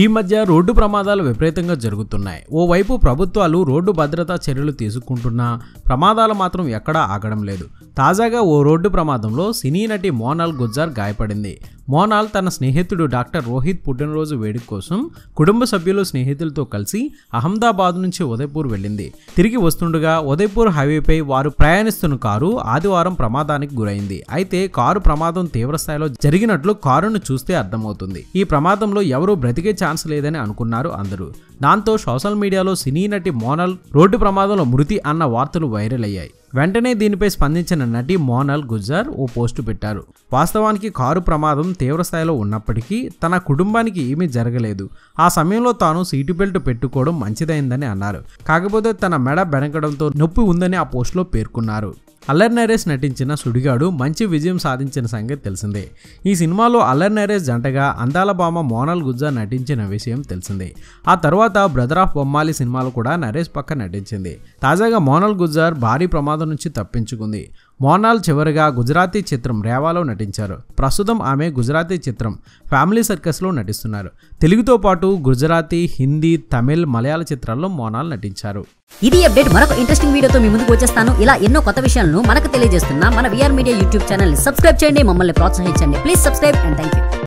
ఈ మధ్య రోడ్డు ప్రమాదాలు విపరీతంగా జరుగుతున్నాయి. ఓవైపు ప్రభుత్వాలు రోడ్డు భద్రతా చర్యలు తీసుకుంటున్నా ప్రమాదాలు మాత్రం ఎక్కడా ఆగడం లేదు. తాజాగా ఓ రోడ్డు ప్రమాదంలో సినీ నటి మోనాల్ గుజ్జార్ గాయపడింది. మోనాల్ తన స్నేహితుడు డాక్టర్ రోహిత్ పుట్టినరోజు వేడుక కోసం కుటుంబ సభ్యులు స్నేహితులతో కలిసి అహ్మదాబాద్ నుంచి ఉదయపూర్ వెళ్ళింది. తిరిగి వస్తుండగా ఉదయపూర్ హైవేపై వారు ప్రయాణిస్తున్న కారు ఆదివారం ప్రమాదానికి గురైంది. అయితే కారు ప్రమాదం తీవ్రస్థాయిలో జరిగినట్లు కారును చూస్తే అర్థమవుతుంది. ఈ ప్రమాదంలో ఎవరూ బ్రతికే ఛాన్స్ లేదని అనుకున్నారు అందరూ. దాంతో సోషల్ మీడియాలో సినీ నటి మోనల్ రోడ్డు ప్రమాదంలో మృతి అన్న వార్తలు వైరల్ అయ్యాయి. వెంటనే దీనిపై స్పందించిన నటి మోనల్ గుజ్జార్ ఓ పోస్టు పెట్టారు. వాస్తవానికి కారు ప్రమాదం తీవ్రస్థాయిలో ఉన్నప్పటికీ తన కుటుంబానికి ఏమీ జరగలేదు. ఆ సమయంలో తాను సీటు బెల్ట్ పెట్టుకోవడం మంచిదైందని అన్నారు. కాకపోతే తన మెడ బెనకడంతో నొప్పి ఉందని ఆ పోస్టులో పేర్కొన్నారు. అల్లర్ నరేష్ నటించిన సుడిగాడు మంచి విజయం సాధించిన సంగతి తెలిసిందే. ఈ సినిమాలో అల్లర్ నరేష్ జంటగా అందాల బామ మోనల్ గుజ్జా నటించిన విషయం తెలిసిందే. ఆ తర్వాత బ్రదర్ ఆఫ్ బొమ్మాలి సినిమాలో కూడా నరేష్ పక్క నటించింది. తాజాగా మోనల్ గుజ్జార్ భారీ ప్రమాదం నుంచి తప్పించుకుంది. మోనాల్ చివరిగా గుజరాతీ చిత్రం రేవాలో నటించారు. ప్రస్తుతం ఆమె గుజరాతీ చిత్రం ఫ్యామిలీ సర్కస్లో నటిస్తున్నారు. తెలుగుతో పాటు గుజరాతీ హిందీ తమిళ్ మలయాళ చిత్రాల్లో మోనాల్ నటించారు. ఇది అప్డేట్. మరొక ఇంట్రెస్టింగ్ వీడియోతో మీ ముందుకు వచ్చేస్తాను. ఇలా ఎన్నో కొత్త విషయాలను మనకు తెలియజేస్తున్న మన VR media YouTube channel subscribe చేయండి. మమ్మల్ని ప్రోత్సహించండి. Please subscribe and thank you